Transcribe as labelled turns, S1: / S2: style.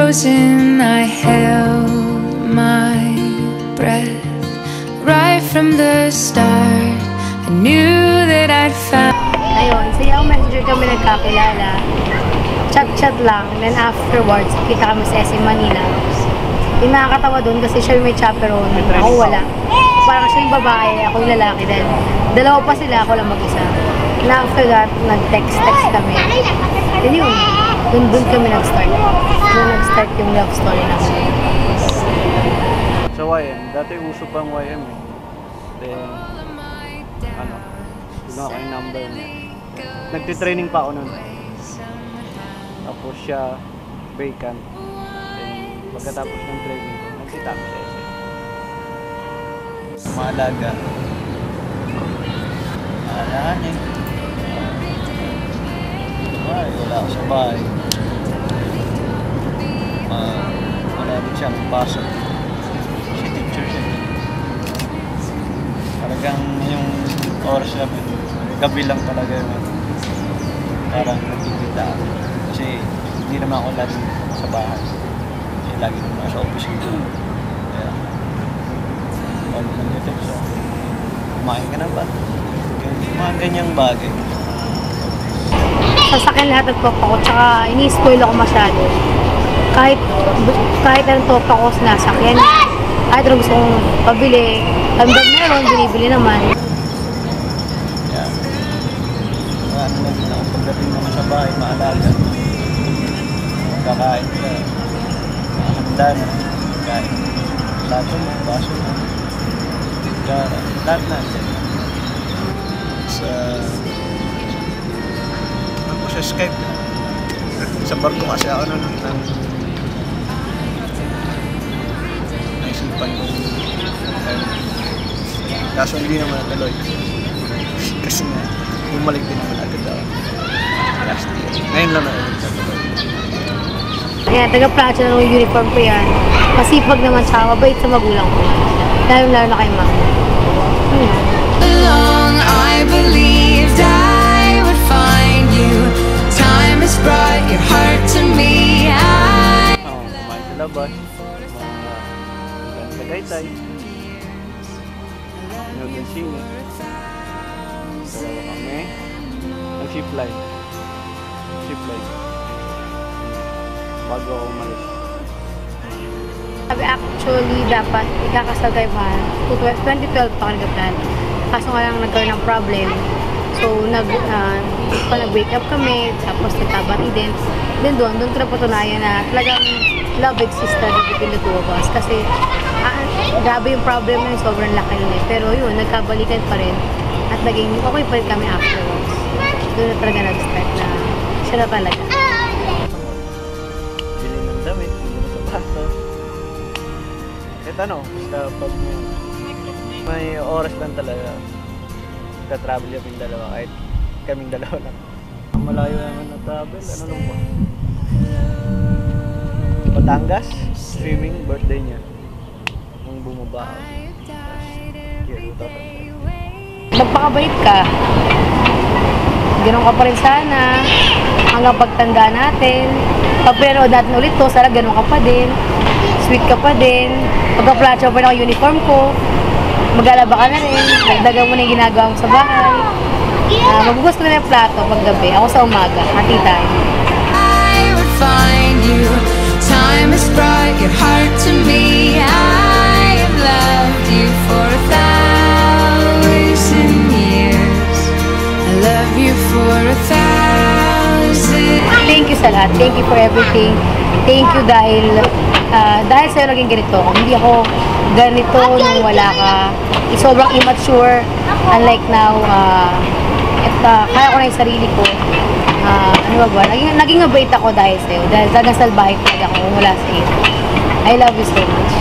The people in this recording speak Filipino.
S1: frozen, I held my breath. Right from the start, I knew that I'd found.
S2: Ayun, sa Yahoo Messenger kami nagkakilala. Chat-chat lang. Then afterwards, kita kami sa SM Manila. Yung nakakatawa doon kasi siya yung may chaperone. Ako wala. Parang siya yung babae, ako yung lalaki. Then, dalawa pa sila, ako lang mag-isa. And after that, nag-text-text kami. Then yun, doon, doon kami nag-start. Doon nag-start yung love story namin.
S3: Sa YM, dati uso pang YM eh. Then, ano, yun ako yung number niya. Nagtitraining pa ako nun. Tapos siya, vacant. Then, pagkatapos ng training ko, nagkita ko SM.
S4: Malaga. Alahanin. Ay, wala ako sa bahay. Ma, wala din siya magpasok. Si teacher siya. Talagang yung oras namin, gabi lang talaga yun. Parang nagkikita ako. Kasi hindi naman ako lagi sa bahay. Kasi lagi naman sa office ko. Kaya, pag nag-text ako, kumain ka na ba? Mga ganyang bagay.
S2: Sasakyan lahat ng topa ko, tsaka ini-spoil ako masyado. Kahit, kahit anong topa ko sinasakyan, kahit anong gusto kong pabili, hanggang meron, binibili naman.
S4: Wala ano na din ako pagdating naman sa bahay, maalaga. Kakain ka, makakanda na, kain. Plato mo, baso tigara, lahat na. Sa, sa Skype, sa barko kasi ako nun, nang naisipan ko. Kaso hindi naman natuloy. Kasi nga, bumalik din naman agad ako. Last year. Ngayon lang na ulit natuloy.
S2: Kaya taga-plato na yung uniform ko yan. Masipag naman siya, mabait sa magulang ko. Lalo-lalo na kay mama. Hmm.
S3: Labas. Mga Tagaytay. Nanood ng sine. Dalawa kami. Nag-ship line. Ship line. Bago ako umalis.
S2: Sabi actually, dapat ikakasal kayo pa. 2012 pa ako nag-plan. Kaso nga lang nagkaroon ng problem. So, nag, uh, pa nag-wake up kami, tapos nagtabati din. Then doon, doon ko napatunayan na talagang love existed between the two of us. Kasi, ah, grabe yung problem na yun, sobrang laki nun eh. Pero yun, nagkabalikan pa rin. At naging okay pa rin kami afterwards. Doon na talaga nag-start na siya na talaga.
S3: Bili ng damit, bili ng sapatos. Kahit ano, basta pag may, oras lang talaga, ka-travel kaming dalawa, kahit kaming dalawa lang. Ang malayo naman na travel, ano lang ba? Batangas, swimming, birthday niya. Nung bumaba ako.
S2: Magpakabait ka. Ganun ka pa rin sana. Hanggang pagtanda natin. Pag pinanood natin ulit to, sana ganun ka pa din. Sweet ka pa din. Pagka-placho pa rin ako uniform ko. Mag-alaba ka na rin. Dagdagan mo na yung ginagawa mo sa bahay. Uh, magugas ko na yung plato pag gabi. Ako sa umaga. Hati tayo.
S1: I would find you. Time has brought your heart to me. I have loved you for a thousand years. I love you for a thousand.
S2: Thank you sa lahat. Thank you for everything. Thank you dahil ah, dahil sa'yo naging ganito ako. Hindi ako ganito nung wala ka. Eh, Sobrang immature. Unlike now, ah, ah, kaya ko na yung sarili ko. Ah, ano ba ba? Naging, naging mabait ako dahil sa'yo. Dahil talagang salbahe talaga ako kung wala sa'yo. I love you so much.